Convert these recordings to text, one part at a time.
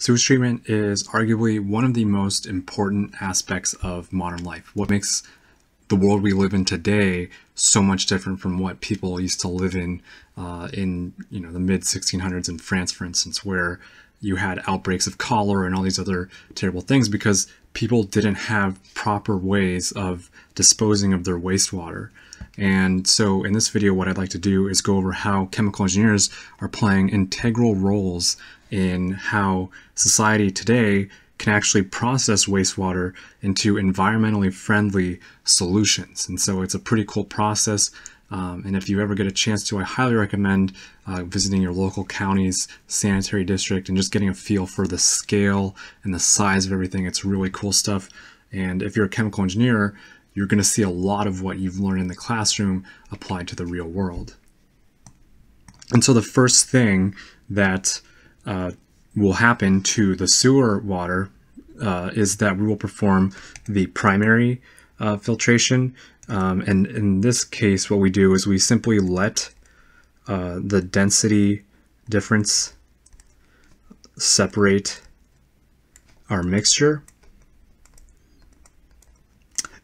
Sewage treatment is arguably one of the most important aspects of modern life. What makes the world we live in today so much different from what people used to live in uh, in you know the mid 1600s in France, for instance, where you had outbreaks of cholera and all these other terrible things because people didn't have proper ways of disposing of their wastewater. And so in this video, what I'd like to do is go over how chemical engineers are playing integral roles in how society today can actually process wastewater into environmentally friendly solutions. And so it's a pretty cool process. Um, and if you ever get a chance to, I highly recommend uh, visiting your local county's sanitary district and just getting a feel for the scale and the size of everything. It's really cool stuff. And if you're a chemical engineer, you're going to see a lot of what you've learned in the classroom applied to the real world. And so the first thing that uh, will happen to the sewer water uh, is that we will perform the primary uh, filtration. Um, and in this case, what we do is we simply let uh, the density difference separate our mixture.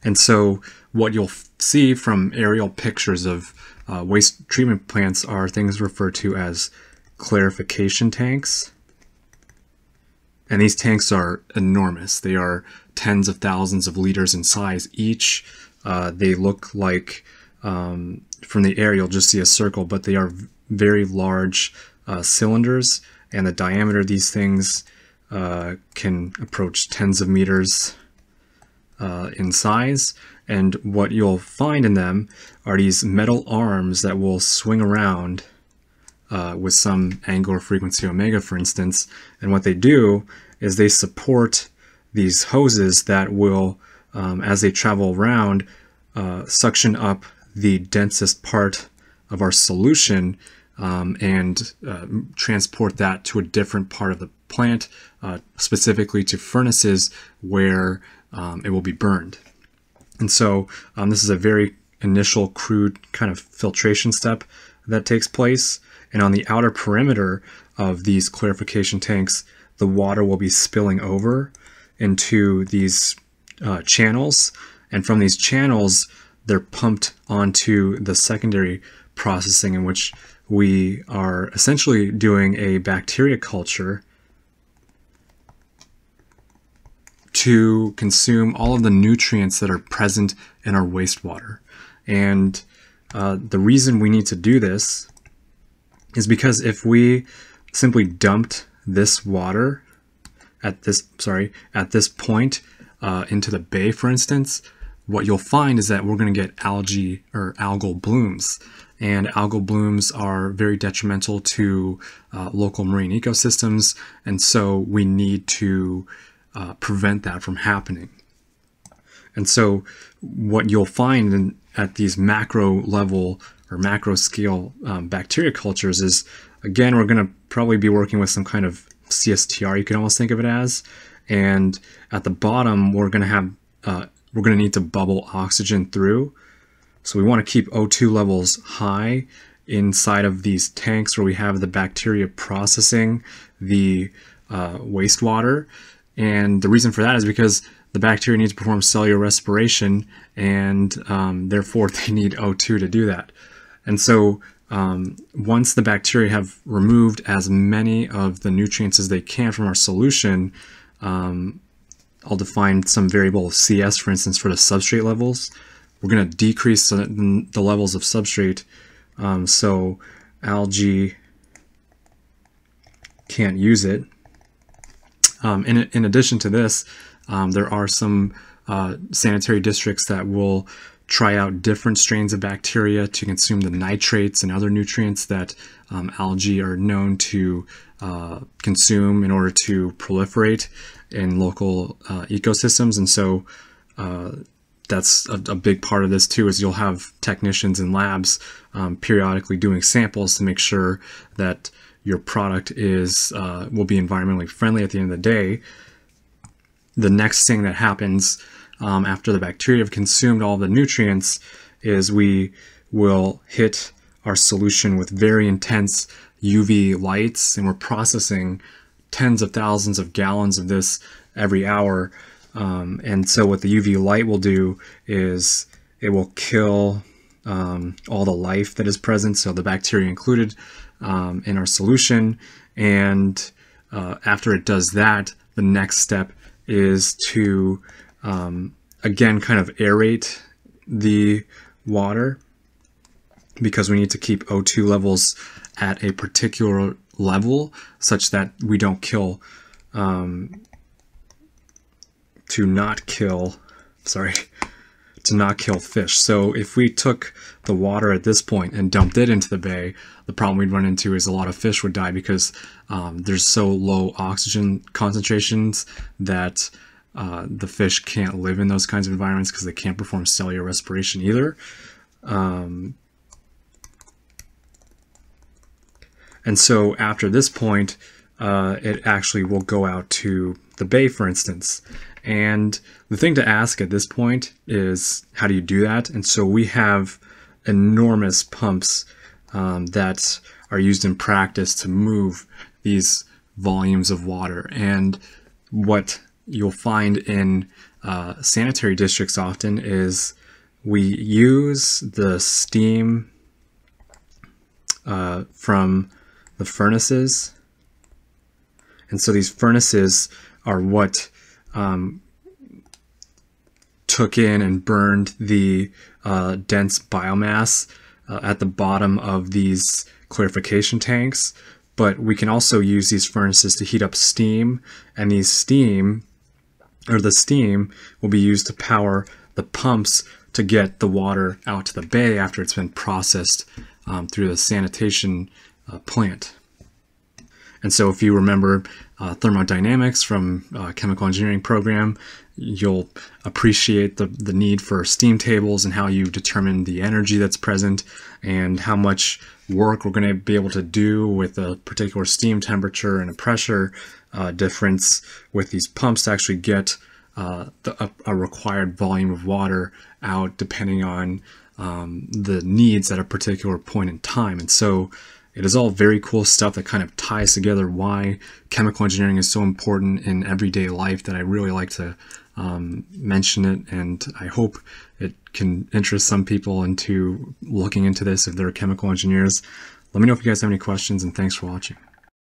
And so what you'll see from aerial pictures of uh, waste treatment plants are things referred to as clarification tanks. And these tanks are enormous. They are tens of thousands of liters in size each. Uh, they look like, um, from the air, you'll just see a circle, but they are very large uh, cylinders. And the diameter of these things uh, can approach tens of meters uh, in size. And what you'll find in them are these metal arms that will swing around uh, with some angular frequency omega, for instance. And what they do is they support these hoses that will, um, as they travel around, uh, suction up the densest part of our solution um, and uh, transport that to a different part of the plant, uh, specifically to furnaces where um, it will be burned. And so um, this is a very initial crude kind of filtration step that takes place. And on the outer perimeter of these clarification tanks, the water will be spilling over into these uh, channels. And from these channels, they're pumped onto the secondary processing in which we are essentially doing a bacteria culture to consume all of the nutrients that are present in our wastewater. And uh, the reason we need to do this is because if we simply dumped this water at this sorry at this point uh, into the bay, for instance, what you'll find is that we're going to get algae or algal blooms. And algal blooms are very detrimental to uh, local marine ecosystems. And so we need to uh, prevent that from happening. And so what you'll find in, at these macro level or macro scale um, bacteria cultures is, again, we're going to probably be working with some kind of CSTR, you can almost think of it as. And at the bottom, we're going to have, uh, we're going to need to bubble oxygen through. So we want to keep O2 levels high inside of these tanks where we have the bacteria processing the uh, wastewater. And the reason for that is because the bacteria needs to perform cellular respiration and um, therefore they need O2 to do that. And so um, once the bacteria have removed as many of the nutrients as they can from our solution, um, I'll define some variable CS, for instance, for the substrate levels. We're going to decrease the, levels of substrate um, so algae can't use it. Um, in, in addition to this, um, there are some uh, sanitary districts that will try out different strains of bacteria to consume the nitrates and other nutrients that um, algae are known to uh, consume in order to proliferate in local uh, ecosystems. And so uh, that's a, a, big part of this too is you'll have technicians in labs um, periodically doing samples to make sure that your product is uh, will be environmentally friendly at the end of the day. The next thing that happens um, after the bacteria have consumed all the nutrients is we will hit our solution with very intense UV lights and we're processing tens of thousands of gallons of this every hour. Um, and so what the UV light will do is it will kill um, all the life that is present, so the bacteria included um, in our solution. And uh, after it does that, the next step is to um, again kind of aerate the water because we need to keep O2 levels at a particular level such that we don't kill um, to not kill sorry to not kill fish. So if we took the water at this point and dumped it into the bay, the problem we'd run into is a lot of fish would die because um, there's so low oxygen concentrations that uh, the fish can't live in those kinds of environments because they can't perform cellular respiration either. Um, and so after this point, uh, it actually will go out to the bay, for instance. And the thing to ask at this point is how do you do that? And so we have enormous pumps um, that are used in practice to move these volumes of water. And what you'll find in uh, sanitary districts often is we use the steam uh, from the furnaces. And so these furnaces are what um, took in and burned the uh, dense biomass uh, at the bottom of these clarification tanks. But we can also use these furnaces to heat up steam, and these steam or the steam will be used to power the pumps to get the water out to the bay after it's been processed um, through the sanitation uh, plant. And so if you remember uh, thermodynamics from uh, chemical engineering program, you'll appreciate the, the need for steam tables and how you determine the energy that's present and how much work we're going to be able to do with a particular steam temperature and a pressure uh, difference with these pumps to actually get uh, the, a, a, required volume of water out depending on um, the needs at a particular point in time. And so it is all very cool stuff that kind of ties together why chemical engineering is so important in everyday life that I really like to um, mention it. And I hope it can interest some people into looking into this if they're chemical engineers. Let me know if you guys have any questions and thanks for watching.